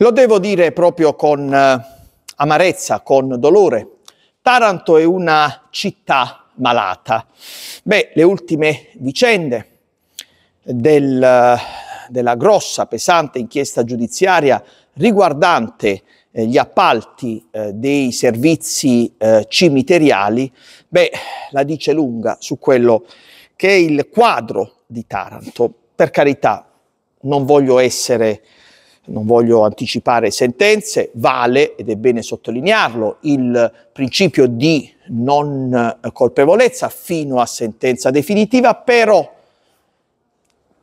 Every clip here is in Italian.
Lo devo dire proprio con eh, amarezza, con dolore. Taranto è una città malata. Beh, le ultime vicende del, della grossa, pesante inchiesta giudiziaria riguardante eh, gli appalti eh, dei servizi eh, cimiteriali, beh, la dice lunga su quello che è il quadro di Taranto. Per carità, non voglio essere non voglio anticipare sentenze, vale, ed è bene sottolinearlo, il principio di non colpevolezza fino a sentenza definitiva, però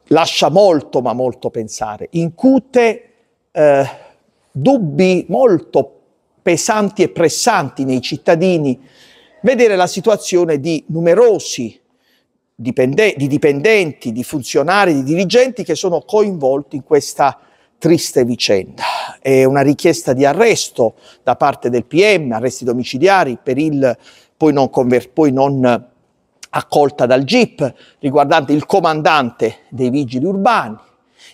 lascia molto ma molto pensare, incute eh, dubbi molto pesanti e pressanti nei cittadini. Vedere la situazione di numerosi dipende- di dipendenti, di funzionari, di dirigenti che sono coinvolti in questa triste vicenda. È una richiesta di arresto da parte del PM, arresti domiciliari per il poi non, conver- poi non accolta dal GIP riguardante il comandante dei vigili urbani,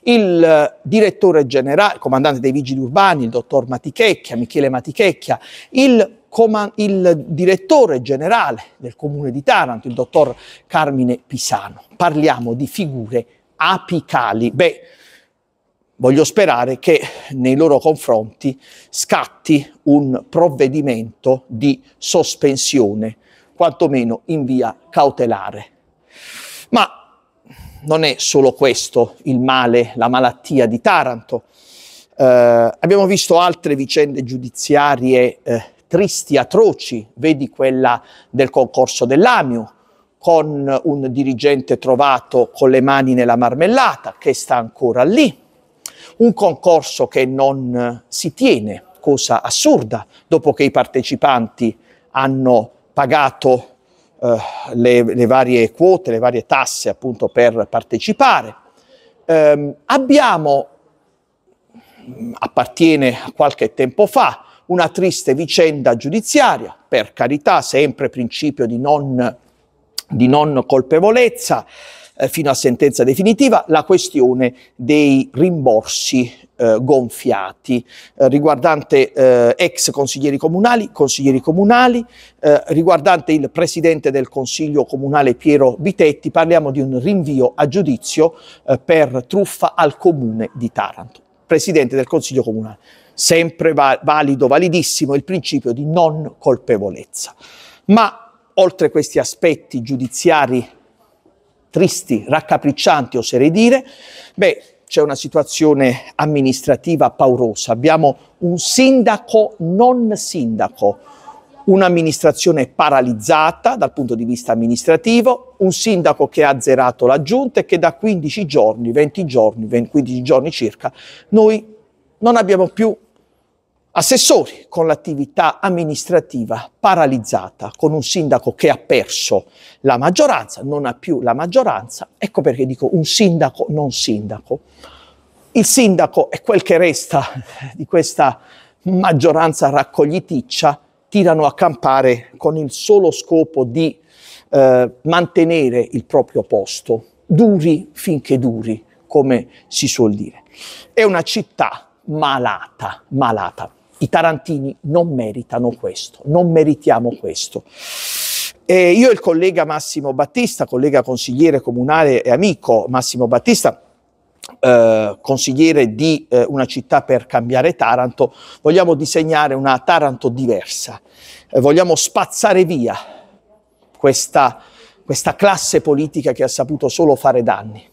il direttore generale, il comandante dei vigili urbani, il dottor Matichecchia, Michele Matichecchia, il, il direttore generale del comune di Taranto, il dottor Carmine Pisano. Parliamo di figure apicali. Beh, voglio sperare che nei loro confronti scatti un provvedimento di sospensione, quantomeno in via cautelare. Ma non è solo questo il male, la malattia di Taranto. Eh, abbiamo visto altre vicende giudiziarie eh, tristi, atroci, vedi quella del concorso dell'Amio, con un dirigente trovato con le mani nella marmellata che sta ancora lì un concorso che non eh, si tiene, cosa assurda, dopo che i partecipanti hanno pagato eh, le, le, varie quote, le varie tasse appunto per partecipare. Eh, abbiamo, appartiene a qualche tempo fa, una triste vicenda giudiziaria, per carità, sempre principio di non, di non colpevolezza, eh, fino a sentenza definitiva la questione dei rimborsi eh, gonfiati eh, riguardante eh, ex consiglieri comunali, consiglieri comunali, eh, riguardante il presidente del consiglio comunale Piero Bitetti, parliamo di un rinvio a giudizio eh, per truffa al comune di Taranto. Presidente del consiglio comunale, sempre va- valido, validissimo il principio di non colpevolezza. Ma oltre questi aspetti giudiziari tristi, raccapriccianti, oserei dire, beh, c'è una situazione amministrativa paurosa. Abbiamo un sindaco non sindaco, un'amministrazione paralizzata dal punto di vista amministrativo, un sindaco che ha zerato la giunta e che da 15 giorni, 20 giorni, 20, 15 giorni circa, noi non abbiamo più assessori con l'attività amministrativa paralizzata, con un sindaco che ha perso la maggioranza, non ha più la maggioranza, ecco perché dico un sindaco non sindaco. Il sindaco è quel che resta di questa maggioranza raccogliticcia, tirano a campare con il solo scopo di eh, mantenere il proprio posto, duri finché duri, come si suol dire. È una città malata, malata. I tarantini non meritano questo, non meritiamo questo. E io e il collega Massimo Battista, collega consigliere comunale e amico Massimo Battista, eh, consigliere di eh, una città per cambiare Taranto, vogliamo disegnare una Taranto diversa, eh, vogliamo spazzare via questa, questa classe politica che ha saputo solo fare danni.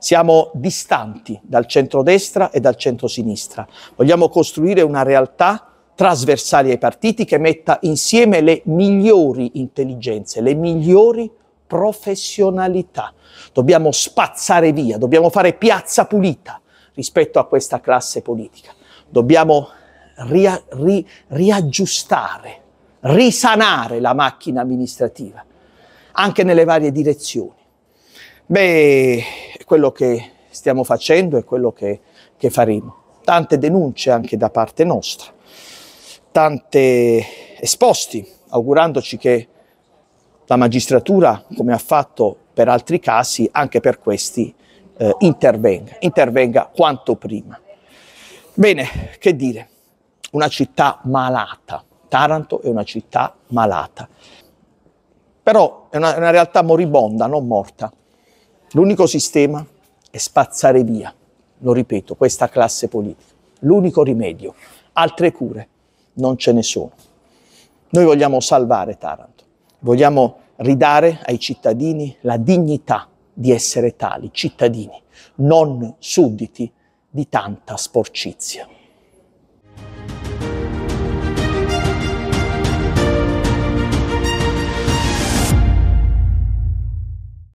Siamo distanti dal centrodestra e dal centrosinistra. Vogliamo costruire una realtà trasversale ai partiti che metta insieme le migliori intelligenze, le migliori professionalità. Dobbiamo spazzare via, dobbiamo fare piazza pulita rispetto a questa classe politica. Dobbiamo ria- ri- riaggiustare, risanare la macchina amministrativa, anche nelle varie direzioni. Beh, quello che stiamo facendo e quello che, che faremo. Tante denunce anche da parte nostra, tante esposti, augurandoci che la magistratura, come ha fatto per altri casi, anche per questi eh, intervenga, intervenga quanto prima. Bene, che dire, una città malata. Taranto è una città malata. Però è una, una realtà moribonda, non morta. L'unico sistema è spazzare via, lo ripeto, questa classe politica. L'unico rimedio. Altre cure non ce ne sono. Noi vogliamo salvare Taranto, vogliamo ridare ai cittadini la dignità di essere tali cittadini, non sudditi di tanta sporcizia.